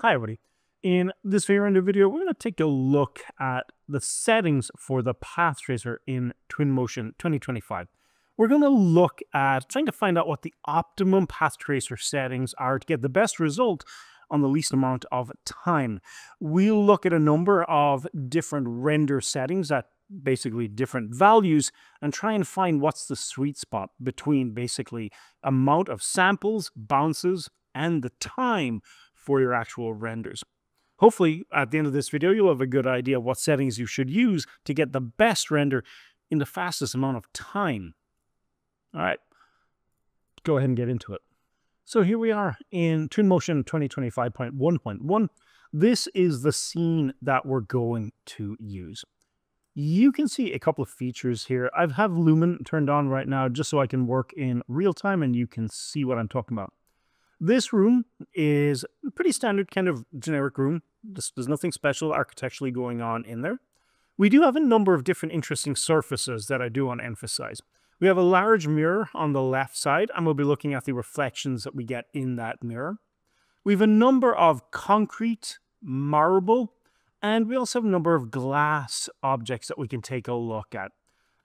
Hi everybody. In this ViaRender video, we're going to take a look at the settings for the Path Tracer in Twinmotion 2025. We're going to look at trying to find out what the optimum Path Tracer settings are to get the best result on the least amount of time. We'll look at a number of different render settings at basically different values and try and find what's the sweet spot between basically amount of samples, bounces, and the time for your actual renders. Hopefully, at the end of this video, you'll have a good idea what settings you should use to get the best render in the fastest amount of time. All right, go ahead and get into it. So here we are in Twinmotion 2025.1.1. This is the scene that we're going to use. You can see a couple of features here. I have Lumen turned on right now just so I can work in real time and you can see what I'm talking about. This room is a pretty standard kind of generic room. There's nothing special architecturally going on in there. We do have a number of different interesting surfaces that I do want to emphasize. We have a large mirror on the left side, and we'll be looking at the reflections that we get in that mirror. We have a number of concrete, marble, and we also have a number of glass objects that we can take a look at.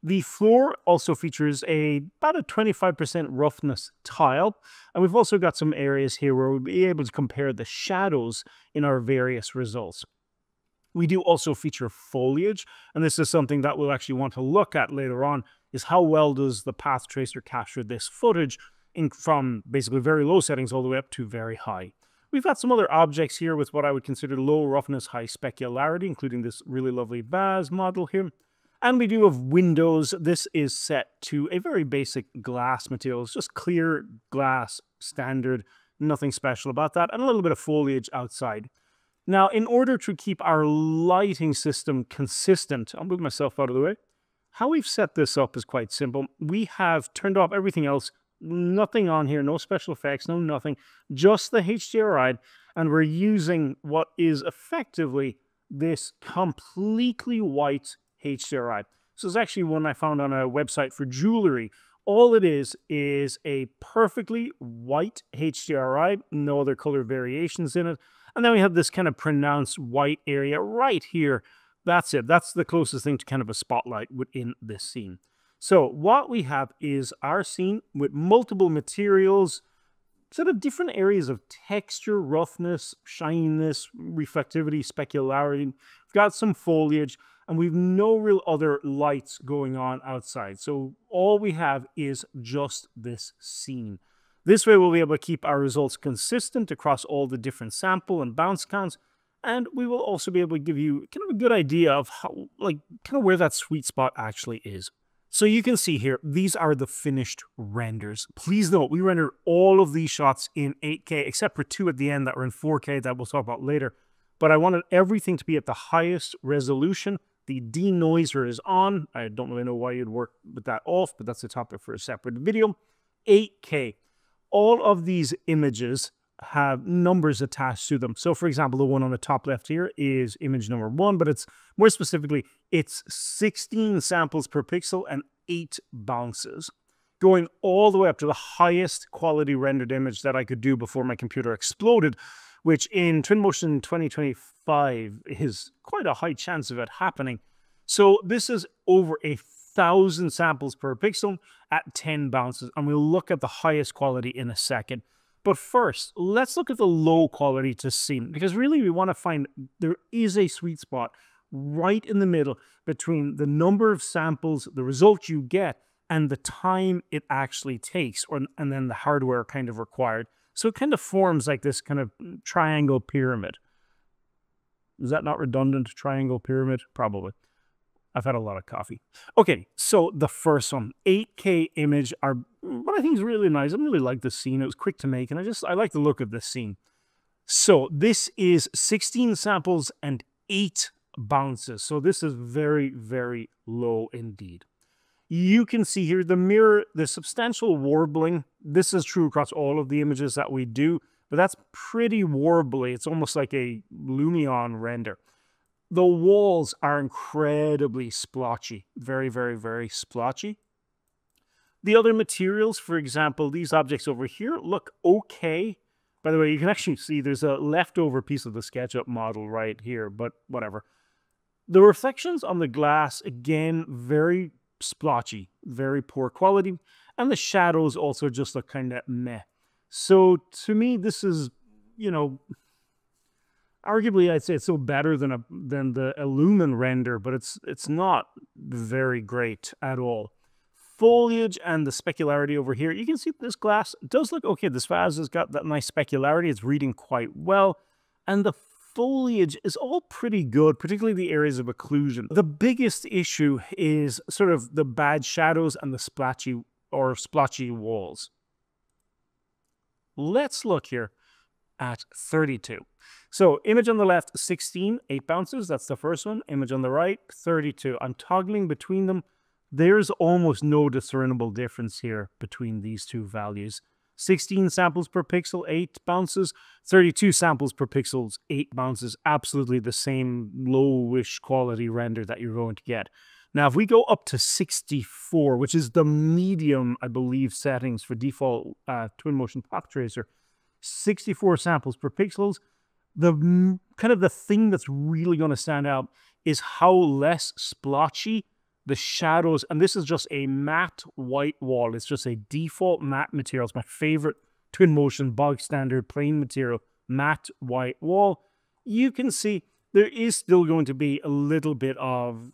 The floor also features a about a 25% roughness tile, and we've also got some areas here where we'll be able to compare the shadows in our various results. We do also feature foliage, and this is something that we'll actually want to look at later on, is how well does the Path Tracer capture this footage in, from basically very low settings all the way up to very high. We've got some other objects here with what I would consider low roughness, high specularity, including this really lovely vase model here. And we do have windows. This is set to a very basic glass material. It's just clear glass, standard, nothing special about that, and a little bit of foliage outside. Now, in order to keep our lighting system consistent, I'll move myself out of the way. How we've set this up is quite simple. We have turned off everything else, nothing on here, no special effects, no nothing, just the HDRI, and we're using what is effectively this completely white HDRI. This is actually one I found on a website for jewelry. All it is is a perfectly white HDRI, no other color variations in it. And then we have this kind of pronounced white area right here. That's it. That's the closest thing to kind of a spotlight within this scene. So what we have is our scene with multiple materials, sort of different areas of texture, roughness, shininess, reflectivity, specularity. We've got some foliage and we've no real other lights going on outside. So all we have is just this scene. This way we'll be able to keep our results consistent across all the different sample and bounce counts. And we will also be able to give you kind of a good idea of how, like, kind of where that sweet spot actually is. So you can see here, these are the finished renders. Please note, we rendered all of these shots in 8K, except for two at the end that were in 4K that we'll talk about later. But I wanted everything to be at the highest resolution the denoiser is on. I don't really know why you'd work with that off, but that's a topic for a separate video. 8K. All of these images have numbers attached to them. So for example, the one on the top left here is image number one, but it's more specifically, it's 16 samples per pixel and eight bounces, going all the way up to the highest quality rendered image that I could do before my computer exploded, which in Twinmotion 2025 is quite a high chance of it happening. So this is over a thousand samples per pixel at 10 bounces, and we'll look at the highest quality in a second. But first, let's look at the low quality to see, because really we want to find there is a sweet spot right in the middle between the number of samples, the result you get, and the time it actually takes, or, and then the hardware kind of required. So it kind of forms like this kind of triangle pyramid. Is that not redundant? Triangle pyramid? Probably. I've had a lot of coffee. Okay, so the first one, 8K image, are what I think is really nice. I really like the scene. It was quick to make, and I just I like the look of this scene. So this is 16 samples and 8 bounces. So this is very, very low indeed. You can see here the mirror, the substantial warbling. This is true across all of the images that we do, but that's pretty warbly. It's almost like a Lumion render. The walls are incredibly splotchy, very, very, very splotchy. The other materials, for example, these objects over here look okay, By the way, you can actually see there's a leftover piece of the SketchUp model right here, but whatever. The reflections on the glass, again, very splotchy, very poor quality. And the shadows also just look kind of meh. So to me, this is, you know, arguably I'd say it's still better than a than the Lumion render, but it's it's not very great at all. Foliage and the specularity over here, you can see this glass does look okay. This vase has got that nice specularity. It's reading quite well. And the foliage is all pretty good, particularly the areas of occlusion. The biggest issue is sort of the bad shadows and the splashy or splotchy walls. Let's look here at 32. So image on the left, 16, 8 bounces. That's the first one. Image on the right, 32. I'm toggling between them. There's almost no discernible difference here between these two values. 16 samples per pixel, 8 bounces. 32 samples per pixels, 8 bounces. Absolutely the same lowish quality render that you're going to get. Now, if we go up to 64, which is the medium, I believe, settings for default uh, Twinmotion Path Tracer, 64 samples per pixels, the kind of the thing that's really going to stand out is how less splotchy the shadows, and this is just a matte white wall. It's just a default matte material. It's my favorite Twinmotion bog standard plain material, matte white wall. You can see there is still going to be a little bit of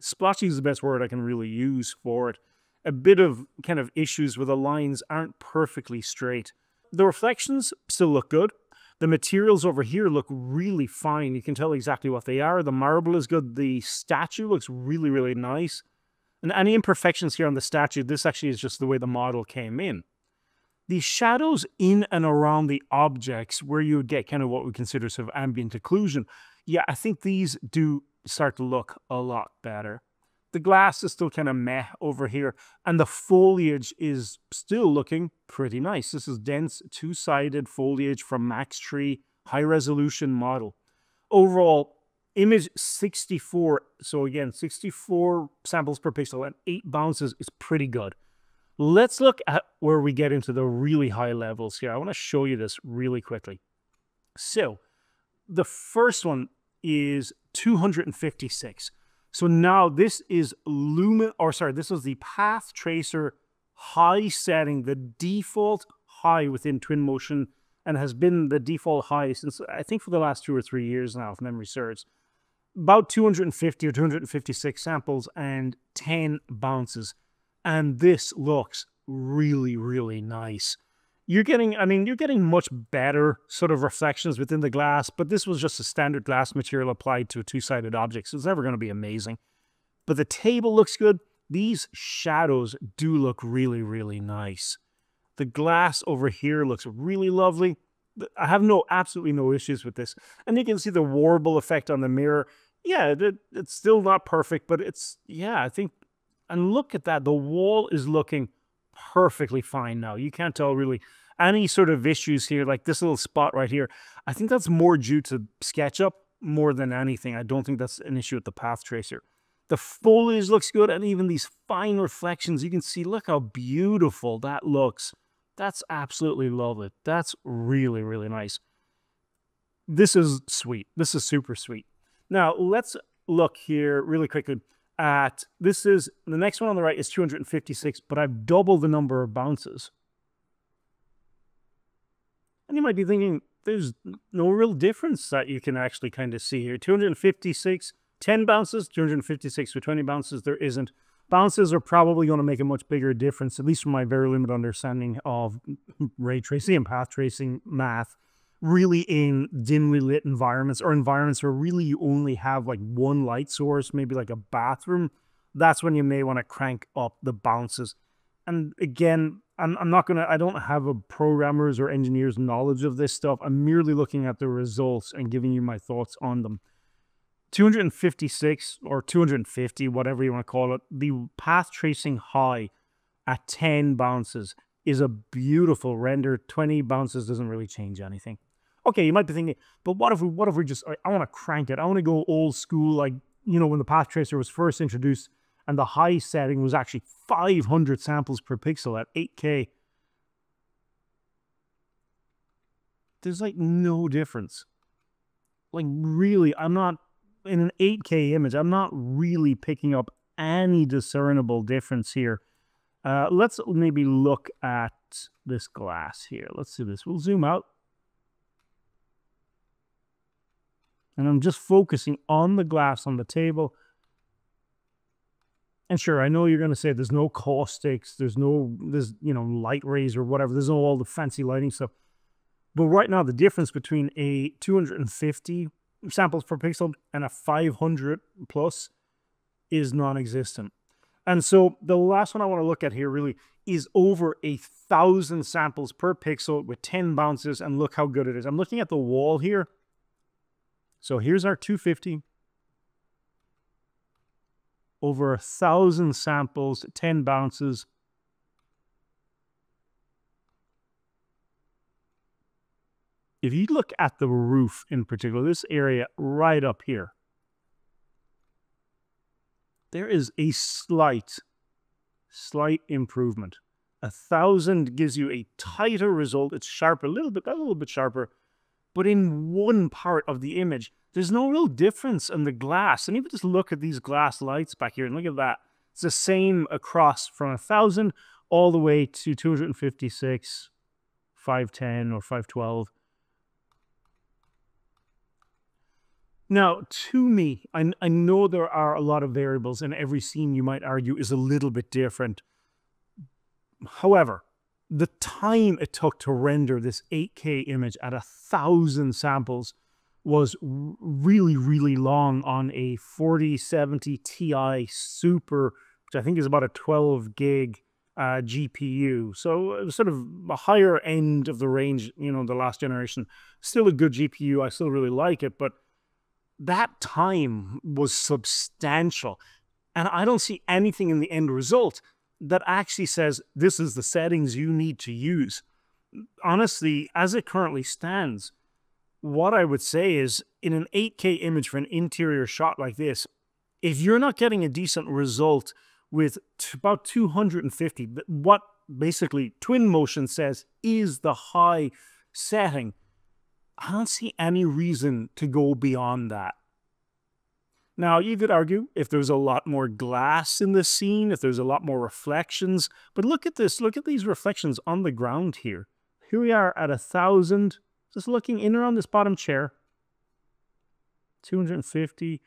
splotchy is the best word I can really use for it. A bit of kind of issues where the lines aren't perfectly straight. The reflections still look good. The materials over here look really fine. You can tell exactly what they are. The marble is good. The statue looks really, really nice. And any imperfections here on the statue, this actually is just the way the model came in. The shadows in and around the objects where you would get kind of what we consider sort of ambient occlusion, yeah, I think these do start to look a lot better. The glass is still kind of meh over here, and the foliage is still looking pretty nice. This is dense two-sided foliage from Maxtree high resolution model. Overall, image 64, so again, 64 samples per pixel and 8 bounces is pretty good. Let's look at where we get into the really high levels here. I want to show you this really quickly. So, the first one is 256. So now this is Lumen, or sorry, this is the Path Tracer high setting, the default high within Twinmotion, and has been the default high since I think for the last two or three years now, if memory serves. About 250 or 256 samples and 10 bounces. And this looks really, really nice you're getting, I mean, you're getting much better sort of reflections within the glass, but this was just a standard glass material applied to a two-sided object, so it's never going to be amazing. But the table looks good. These shadows do look really, really nice. The glass over here looks really lovely. I have no, absolutely no issues with this. And you can see the warble effect on the mirror. Yeah, it, it's still not perfect, but it's, yeah, I think, and look at that. The wall is looking perfectly fine now. You can't tell really any sort of issues here, like this little spot right here. I think that's more due to SketchUp more than anything. I don't think that's an issue with the path tracer. The foliage looks good, and even these fine reflections, you can see, look how beautiful that looks. That's absolutely lovely. That's really, really nice. This is sweet. This is super sweet. Now, let's look here really quickly at this is the next one on the right is 256, but I've doubled the number of bounces. And you might be thinking, there's no real difference that you can actually kind of see here. 256, 10 bounces, 256 with 20 bounces, there isn't. Bounces are probably going to make a much bigger difference, at least from my very limited understanding of ray tracing and path tracing math really in dimly lit environments or environments where really you only have like one light source, maybe like a bathroom, that's when you may want to crank up the bounces. And again, I'm, I'm not going to, I don't have a programmer's or engineer's knowledge of this stuff. I'm merely looking at the results and giving you my thoughts on them. 256 or 250, whatever you want to call it, the path tracing high at 10 bounces is a beautiful render. 20 bounces doesn't really change anything. Okay, you might be thinking, but what if we, what if we just, I, want to crank it. I want to go old school, like, you know, when the path tracer was first introduced and the high setting was actually 500 samples per pixel at 8K. there's like no difference. Like really, I'm not in an 8K image, I'm not really picking up any discernible difference here. Uh, let's maybe look at this glass here. Let's do this. We'll zoom out. And I'm just focusing on the glass on the table. And sure, I know you're going to say there's no caustics, there's no, there's, you know, light rays or whatever. There's no all the fancy lighting stuff. But right now, the difference between a 250 samples per pixel and a 500 plus is non-existent. And so the last one I want to look at here really is over a thousand samples per pixel with 10 bounces and look how good it is. I'm looking at the wall here. So here's our 250 over a thousand samples, 10 bounces. If you look at the roof in particular, this area right up here, there is a slight, slight improvement. A thousand gives you a tighter result. It's sharper, a little bit, a little bit sharper. But in one part of the image, there's no real difference in the glass. And even just look at these glass lights back here and look at that. It's the same across from a thousand all the way to 256, 510 or 512. Now, to me, I, I know there are a lot of variables, and every scene you might argue is a little bit different. However, the time it took to render this 8K image at a thousand samples was really, really long on a 4070 Ti Super, which I think is about a 12 gig uh, GPU. So it was sort of a higher end of the range, you know, the last generation. Still a good GPU. I still really like it, but that time was substantial. And I don't see anything in the end result that actually says this is the settings you need to use. Honestly, as it currently stands, what I would say is in an 8K image for an interior shot like this, if you're not getting a decent result with about 250, what basically Twinmotion says is the high setting, I don't see any reason to go beyond that. Now, you could argue if there's a lot more glass in the scene, if there's a lot more reflections, but look at this, look at these reflections on the ground here. Here we are at a thousand, just looking in around this bottom chair. 250,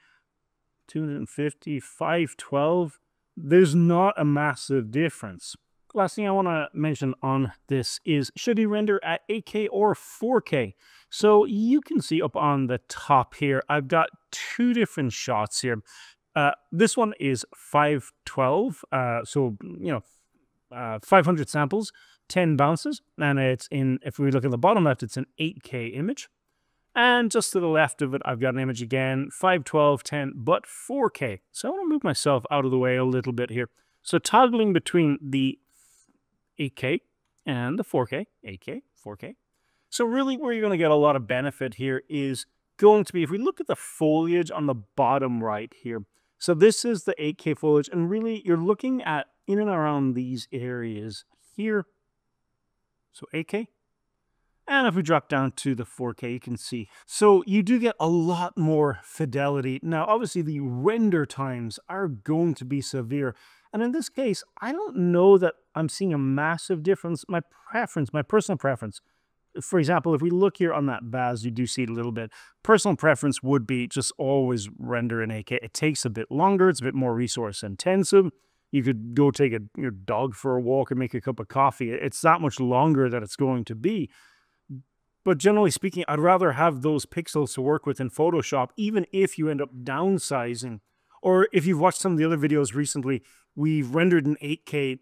250, 512. There's not a massive difference. Last thing I want to mention on this is should you render at 8K or 4K? So you can see up on the top here, I've got two different shots here. Uh, this one is 512, uh, so, you know, uh, 500 samples, 10 bounces, and it's in, if we look at the bottom left, it's an 8K image. And just to the left of it, I've got an image again, 512, 10, but 4K. So I want to move myself out of the way a little bit here. So toggling between the 8K and the 4K, 8K, 4K, so really where you're going to get a lot of benefit here is going to be, if we look at the foliage on the bottom right here, so this is the 8K foliage, and really you're looking at in and around these areas here. So 8K. And if we drop down to the 4K, you can see. So you do get a lot more fidelity. Now, obviously the render times are going to be severe. And in this case, I don't know that I'm seeing a massive difference. My preference, my personal preference, for example, if we look here on that vase, you do see it a little bit. Personal preference would be just always render in 8K. It takes a bit longer. It's a bit more resource intensive. You could go take a, your dog for a walk and make a cup of coffee. It's that much longer that it's going to be. But generally speaking, I'd rather have those pixels to work with in Photoshop, even if you end up downsizing. Or if you've watched some of the other videos recently, we've rendered in 8K,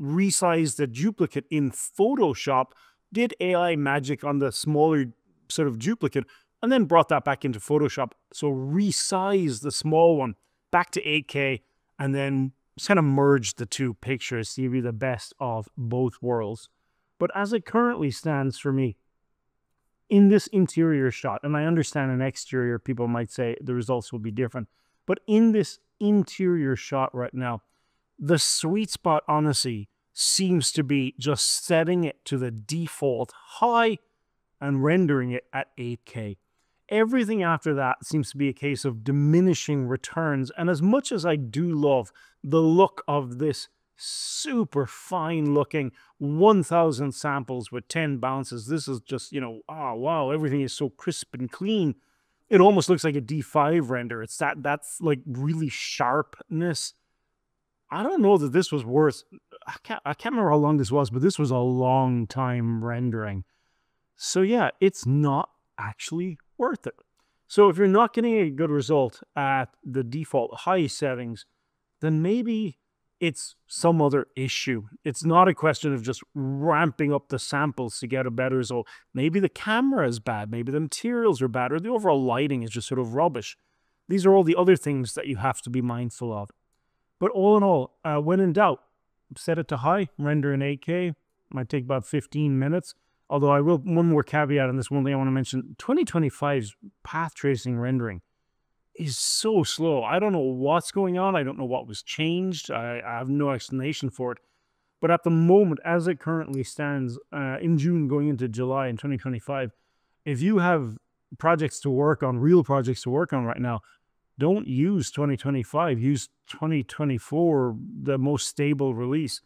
resized the duplicate in Photoshop did AI magic on the smaller sort of duplicate and then brought that back into Photoshop. So resize the small one back to 8K and then kind of merge the two pictures to give you the best of both worlds. But as it currently stands for me, in this interior shot, and I understand an exterior, people might say the results will be different, but in this interior shot right now, the sweet spot, honestly, seems to be just setting it to the default high and rendering it at 8K. Everything after that seems to be a case of diminishing returns. And as much as I do love the look of this super fine looking 1000 samples with 10 bounces, this is just, you know, oh wow, everything is so crisp and clean. It almost looks like a D5 render. It's that that's like really sharpness. I don't know that this was worth I can't I can't remember how long this was, but this was a long time rendering. So yeah, it's not actually worth it. So if you're not getting a good result at the default high settings, then maybe it's some other issue. It's not a question of just ramping up the samples to get a better result. Maybe the camera is bad, maybe the materials are bad, or the overall lighting is just sort of rubbish. These are all the other things that you have to be mindful of. But all in all, uh, when in doubt, set it to high, render in 8K. Might take about 15 minutes. Although I will, one more caveat on this one thing I want to mention 2025's path tracing rendering is so slow. I don't know what's going on. I don't know what was changed. I, I have no explanation for it. But at the moment, as it currently stands uh, in June going into July in 2025, if you have projects to work on, real projects to work on right now, don't use 2025. Use 2024, the most stable release.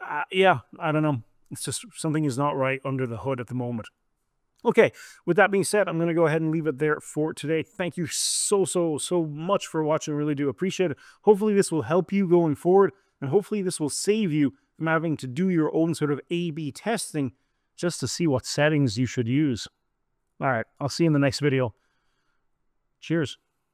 Uh, yeah, I don't know. It's just something is not right under the hood at the moment. Okay, with that being said, I'm going to go ahead and leave it there for today. Thank you so, so, so much for watching. I really do appreciate it. Hopefully, this will help you going forward, and hopefully, this will save you from having to do your own sort of A B testing just to see what settings you should use. All right, I'll see you in the next video. Cheers.